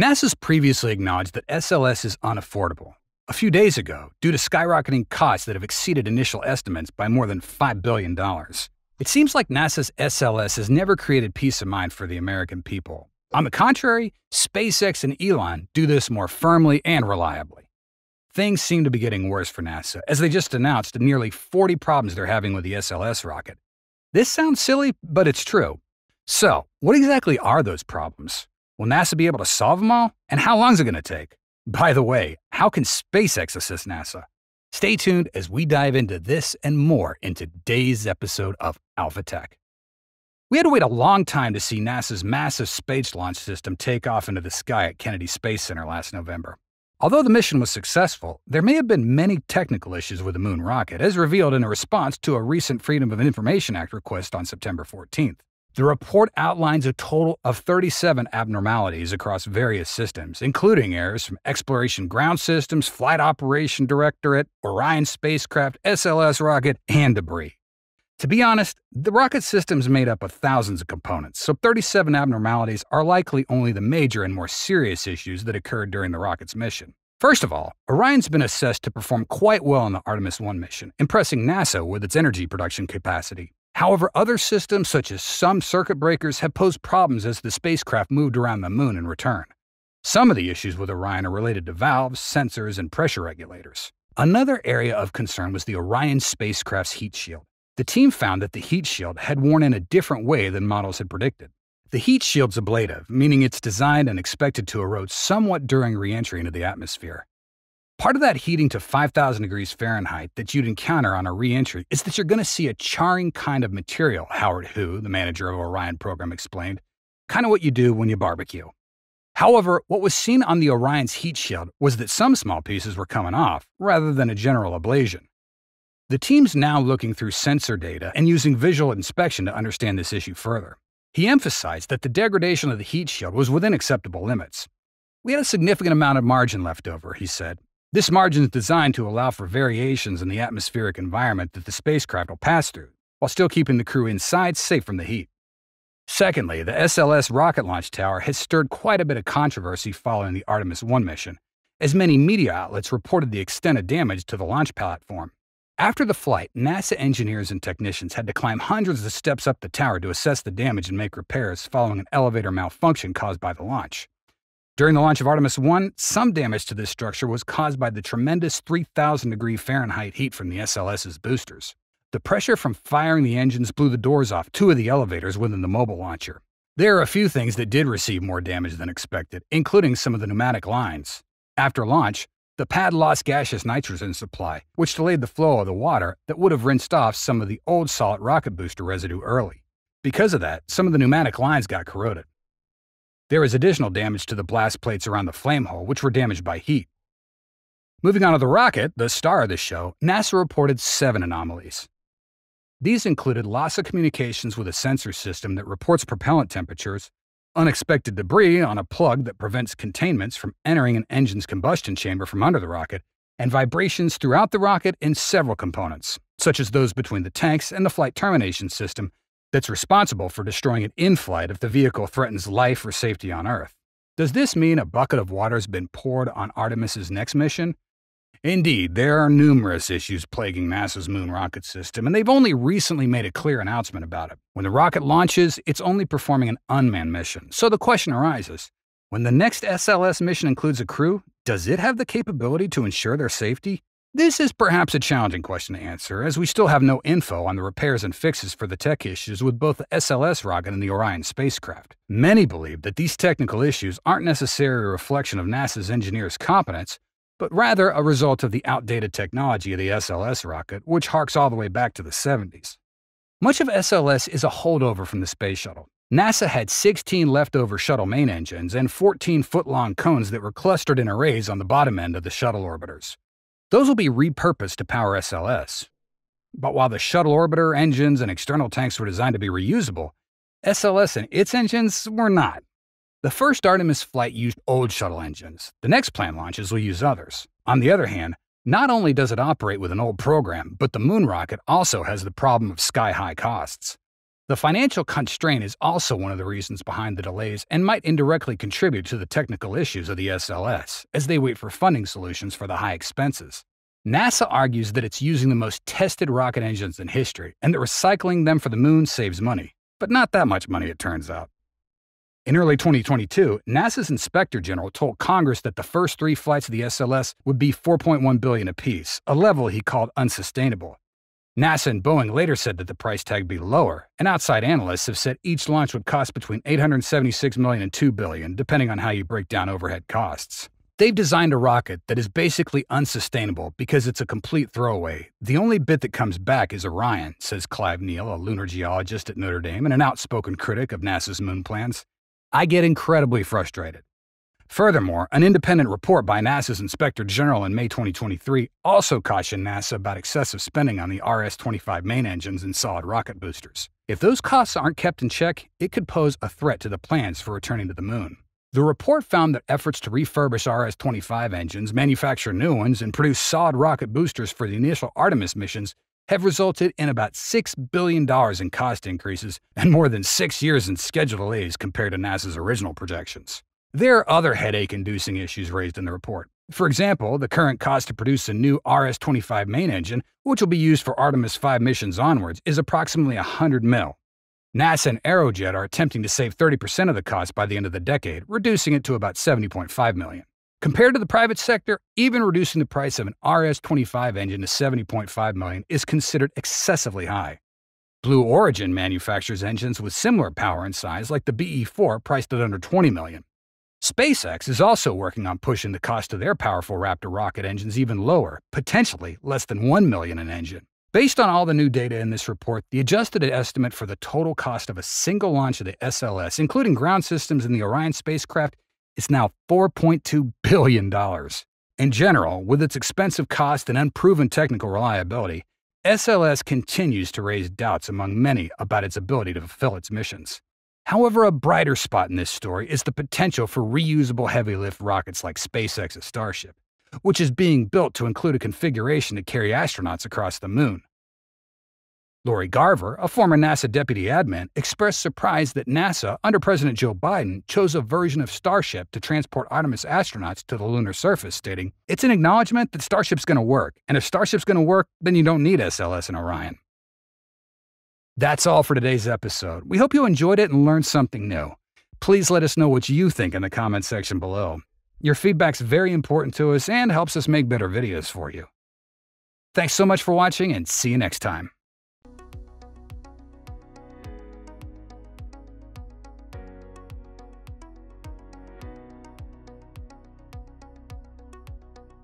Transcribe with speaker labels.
Speaker 1: NASA's previously acknowledged that SLS is unaffordable. A few days ago, due to skyrocketing costs that have exceeded initial estimates by more than $5 billion. It seems like NASA's SLS has never created peace of mind for the American people. On the contrary, SpaceX and Elon do this more firmly and reliably. Things seem to be getting worse for NASA, as they just announced nearly 40 problems they're having with the SLS rocket. This sounds silly, but it's true. So, what exactly are those problems? Will NASA be able to solve them all? And how long is it going to take? By the way, how can SpaceX assist NASA? Stay tuned as we dive into this and more in today's episode of Alpha Tech. We had to wait a long time to see NASA's massive space launch system take off into the sky at Kennedy Space Center last November. Although the mission was successful, there may have been many technical issues with the moon rocket, as revealed in a response to a recent Freedom of Information Act request on September 14th. The report outlines a total of 37 abnormalities across various systems, including errors from Exploration Ground Systems, Flight Operation Directorate, Orion spacecraft, SLS rocket, and debris. To be honest, the rocket system is made up of thousands of components, so 37 abnormalities are likely only the major and more serious issues that occurred during the rocket's mission. First of all, Orion's been assessed to perform quite well on the Artemis 1 mission, impressing NASA with its energy production capacity. However, other systems, such as some circuit breakers, have posed problems as the spacecraft moved around the moon and return. Some of the issues with Orion are related to valves, sensors, and pressure regulators. Another area of concern was the Orion spacecraft's heat shield. The team found that the heat shield had worn in a different way than models had predicted. The heat shield's ablative, meaning it's designed and expected to erode somewhat during reentry into the atmosphere. Part of that heating to 5,000 degrees Fahrenheit that you'd encounter on a reentry is that you're going to see a charring kind of material, Howard Hu, the manager of Orion program, explained. Kind of what you do when you barbecue. However, what was seen on the Orion's heat shield was that some small pieces were coming off, rather than a general ablation. The team's now looking through sensor data and using visual inspection to understand this issue further. He emphasized that the degradation of the heat shield was within acceptable limits. We had a significant amount of margin left over, he said. This margin is designed to allow for variations in the atmospheric environment that the spacecraft will pass through, while still keeping the crew inside safe from the heat. Secondly, the SLS rocket launch tower has stirred quite a bit of controversy following the Artemis 1 mission, as many media outlets reported the extent of damage to the launch platform. After the flight, NASA engineers and technicians had to climb hundreds of steps up the tower to assess the damage and make repairs following an elevator malfunction caused by the launch. During the launch of Artemis 1, some damage to this structure was caused by the tremendous 3,000 degree Fahrenheit heat from the SLS's boosters. The pressure from firing the engines blew the doors off two of the elevators within the mobile launcher. There are a few things that did receive more damage than expected, including some of the pneumatic lines. After launch, the pad lost gaseous nitrogen supply, which delayed the flow of the water that would have rinsed off some of the old solid rocket booster residue early. Because of that, some of the pneumatic lines got corroded. There was additional damage to the blast plates around the flame hole, which were damaged by heat. Moving on to the rocket, the star of the show, NASA reported seven anomalies. These included loss of communications with a sensor system that reports propellant temperatures, unexpected debris on a plug that prevents containments from entering an engine's combustion chamber from under the rocket, and vibrations throughout the rocket in several components, such as those between the tanks and the flight termination system that's responsible for destroying it in flight if the vehicle threatens life or safety on Earth. Does this mean a bucket of water has been poured on Artemis's next mission? Indeed, there are numerous issues plaguing NASA's moon rocket system, and they've only recently made a clear announcement about it. When the rocket launches, it's only performing an unmanned mission. So the question arises when the next SLS mission includes a crew, does it have the capability to ensure their safety? This is perhaps a challenging question to answer, as we still have no info on the repairs and fixes for the tech issues with both the SLS rocket and the Orion spacecraft. Many believe that these technical issues aren't necessarily a reflection of NASA's engineers' competence, but rather a result of the outdated technology of the SLS rocket, which harks all the way back to the 70s. Much of SLS is a holdover from the space shuttle. NASA had 16 leftover shuttle main engines and 14 foot long cones that were clustered in arrays on the bottom end of the shuttle orbiters. Those will be repurposed to power SLS. But while the shuttle orbiter engines and external tanks were designed to be reusable, SLS and its engines were not. The first Artemis flight used old shuttle engines. The next planned launches will use others. On the other hand, not only does it operate with an old program, but the moon rocket also has the problem of sky high costs. The financial constraint is also one of the reasons behind the delays and might indirectly contribute to the technical issues of the SLS as they wait for funding solutions for the high expenses. NASA argues that it's using the most tested rocket engines in history and that recycling them for the moon saves money, but not that much money, it turns out. In early 2022, NASA's Inspector General told Congress that the first three flights of the SLS would be 4.1 billion apiece, a level he called unsustainable. NASA and Boeing later said that the price tag would be lower, and outside analysts have said each launch would cost between 876 million and 2 billion, depending on how you break down overhead costs. They've designed a rocket that is basically unsustainable because it's a complete throwaway. The only bit that comes back is Orion, says Clive Neal, a lunar geologist at Notre Dame and an outspoken critic of NASA's moon plans. I get incredibly frustrated. Furthermore, an independent report by NASA's Inspector General in May 2023 also cautioned NASA about excessive spending on the RS 25 main engines and solid rocket boosters. If those costs aren't kept in check, it could pose a threat to the plans for returning to the moon. The report found that efforts to refurbish RS 25 engines, manufacture new ones, and produce solid rocket boosters for the initial Artemis missions have resulted in about $6 billion in cost increases and more than six years in schedule delays compared to NASA's original projections. There are other headache inducing issues raised in the report. For example, the current cost to produce a new RS 25 main engine, which will be used for Artemis 5 missions onwards, is approximately 100 mil. NASA and Aerojet are attempting to save 30% of the cost by the end of the decade, reducing it to about 70.5 million. Compared to the private sector, even reducing the price of an RS-25 engine to 70.5 million is considered excessively high. Blue Origin manufactures engines with similar power and size like the BE-4 priced at under 20 million. SpaceX is also working on pushing the cost of their powerful Raptor rocket engines even lower, potentially less than 1 million an engine. Based on all the new data in this report, the adjusted estimate for the total cost of a single launch of the SLS, including ground systems and the Orion spacecraft, is now $4.2 billion. In general, with its expensive cost and unproven technical reliability, SLS continues to raise doubts among many about its ability to fulfill its missions. However, a brighter spot in this story is the potential for reusable heavy lift rockets like SpaceX's Starship, which is being built to include a configuration to carry astronauts across the moon. Lori Garver, a former NASA deputy admin, expressed surprise that NASA, under President Joe Biden, chose a version of Starship to transport Artemis astronauts to the lunar surface, stating, It's an acknowledgement that Starship's going to work, and if Starship's going to work, then you don't need SLS and Orion. That's all for today's episode. We hope you enjoyed it and learned something new. Please let us know what you think in the comment section below. Your feedback's very important to us and helps us make better videos for you. Thanks so much for watching and see you next time.